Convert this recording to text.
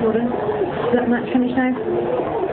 Jordan, is that match finished now?